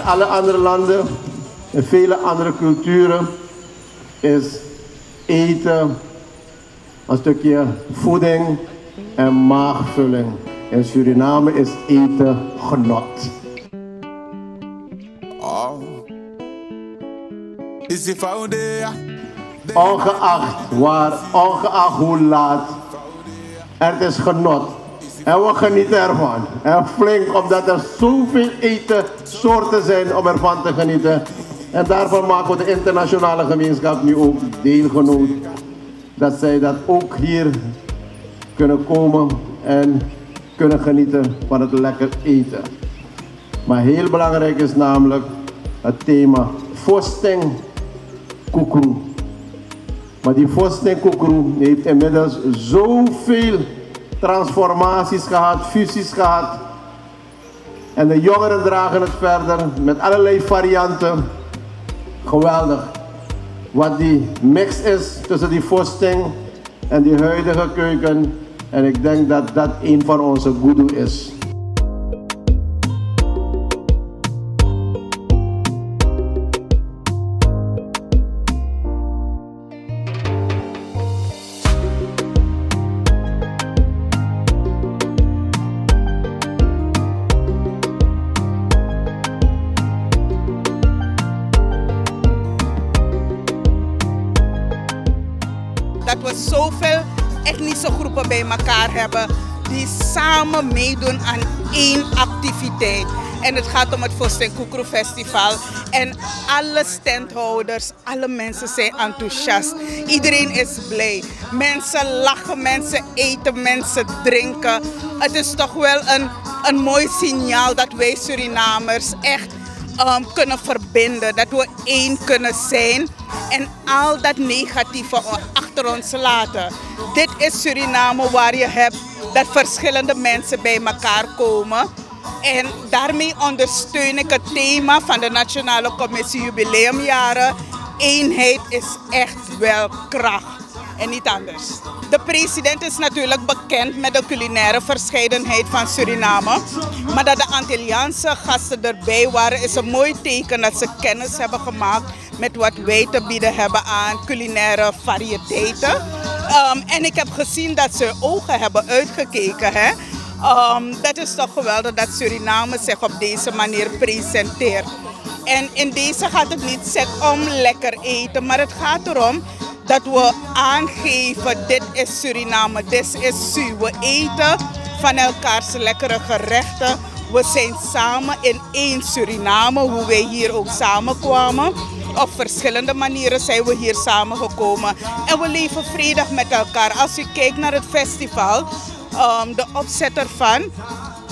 alle andere landen, in vele andere culturen, is eten een stukje voeding en maagvulling. In Suriname is eten genot. Oh. Ongeacht waar, ongeacht hoe laat, het is genot. En we genieten ervan. En flink, omdat er zoveel eten soorten zijn om ervan te genieten. En daarvoor maken we de internationale gemeenschap nu ook deelgenoot. Dat zij dat ook hier kunnen komen en kunnen genieten van het lekker eten. Maar heel belangrijk is namelijk het thema Vosting Koekroe. Maar die Koekroe heeft inmiddels zoveel transformaties gehad, fusies gehad. En de jongeren dragen het verder met allerlei varianten. Geweldig. Wat die mix is tussen die Vosting en die huidige keuken. En ik denk dat dat een van onze goedoe is. Dat we zoveel etnische groepen bij elkaar hebben die samen meedoen aan één activiteit. En het gaat om het Vosten Koekroe Festival. En alle standhouders, alle mensen zijn enthousiast. Iedereen is blij. Mensen lachen, mensen eten, mensen drinken. Het is toch wel een, een mooi signaal dat wij Surinamers echt um, kunnen verbinden. Dat we één kunnen zijn en al dat negatieve achter ons laten. Dit is Suriname waar je hebt dat verschillende mensen bij elkaar komen. En daarmee ondersteun ik het thema van de Nationale Commissie Jubileumjaren. Eenheid is echt wel kracht en niet anders. De president is natuurlijk bekend met de culinaire verscheidenheid van Suriname. Maar dat de Antilliaanse gasten erbij waren is een mooi teken dat ze kennis hebben gemaakt met wat wij te bieden hebben aan culinaire variëteiten. Um, en ik heb gezien dat ze ogen hebben uitgekeken. Hè? Um, dat is toch geweldig dat Suriname zich op deze manier presenteert. En in deze gaat het niet om lekker eten, maar het gaat erom dat we aangeven, dit is Suriname, dit is Su. We eten van elkaars lekkere gerechten. We zijn samen in één Suriname, hoe wij hier ook samenkwamen. Op verschillende manieren zijn we hier samengekomen. En we leven vredig met elkaar. Als u kijkt naar het festival, um, de opzet ervan,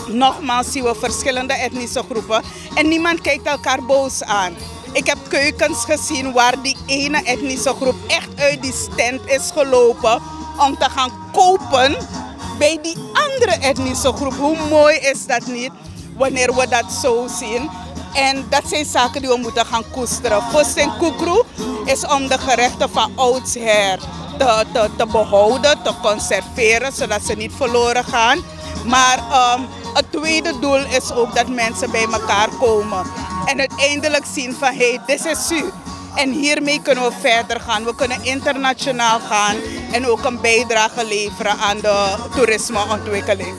nogmaals zien we verschillende etnische groepen. En niemand kijkt elkaar boos aan. Ik heb keukens gezien waar die ene etnische groep echt uit die stand is gelopen om te gaan kopen bij die andere etnische groep. Hoe mooi is dat niet wanneer we dat zo zien? En dat zijn zaken die we moeten gaan koesteren. en Koekroe is om de gerechten van oudsher te, te, behouden, te conserveren, zodat ze niet verloren gaan. Maar um, het tweede doel is ook dat mensen bij elkaar komen. En uiteindelijk zien van hé, hey, dit is u. En hiermee kunnen we verder gaan. We kunnen internationaal gaan en ook een bijdrage leveren aan de toerismeontwikkeling.